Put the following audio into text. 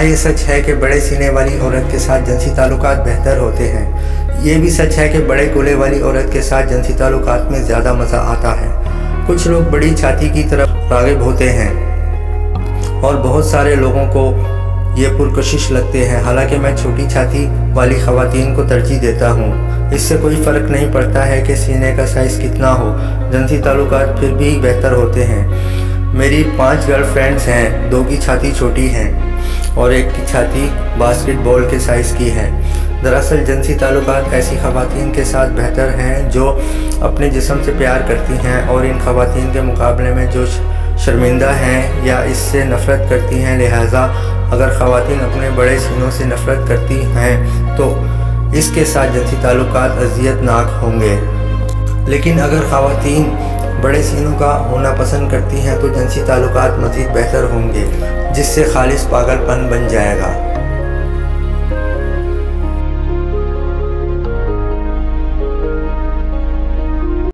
हाँ ये सच है कि बड़े सीने वाली औरत के साथ जिनसी ताल्लुकात बेहतर होते हैं। ये भी सच है कि बड़े गोले वाली औरत के साथ जिनसी ताल्लुकात में ज़्यादा मज़ा आता है। कुछ लोग बड़ी छाती की तरफ़ रागिब होते हैं और बहुत सारे लोगों को ये पुरकशिश लगते हैं। हालाँकि मैं छोटी छाती वाली ख़वातीन को तरजीह देता हूँ। इससे कोई फ़र्क नहीं पड़ता है कि सीने का साइज़ कितना हो। जंसी ताल्लुकात फिर भी बेहतर होते हैं। मेरी पाँच गर्लफ्रेंड्स हैं, दो की छाती छोटी हैं। और एक की छाती बास्केटबॉल के साइज़ की है। दरअसल जिनसी ताल्लुकात ऐसी खवातीन के साथ बेहतर हैं जो अपने जिसम से प्यार करती हैं और इन खवातीन के मुकाबले में जो शर्मिंदा हैं या इससे नफ़रत करती हैं, लिहाजा अगर ख़वातीन अपने बड़े सीनों से नफ़रत करती हैं तो इसके साथ जिनसी ताल्लुकात अजियतनाक होंगे। लेकिन अगर ख़वातीन बड़े सीनों का होना पसंद करती हैं तो जिनसी ताल्लुक मज़ीद बेहतर होंगे, जिससे खालिश पागलपन बन जाएगा।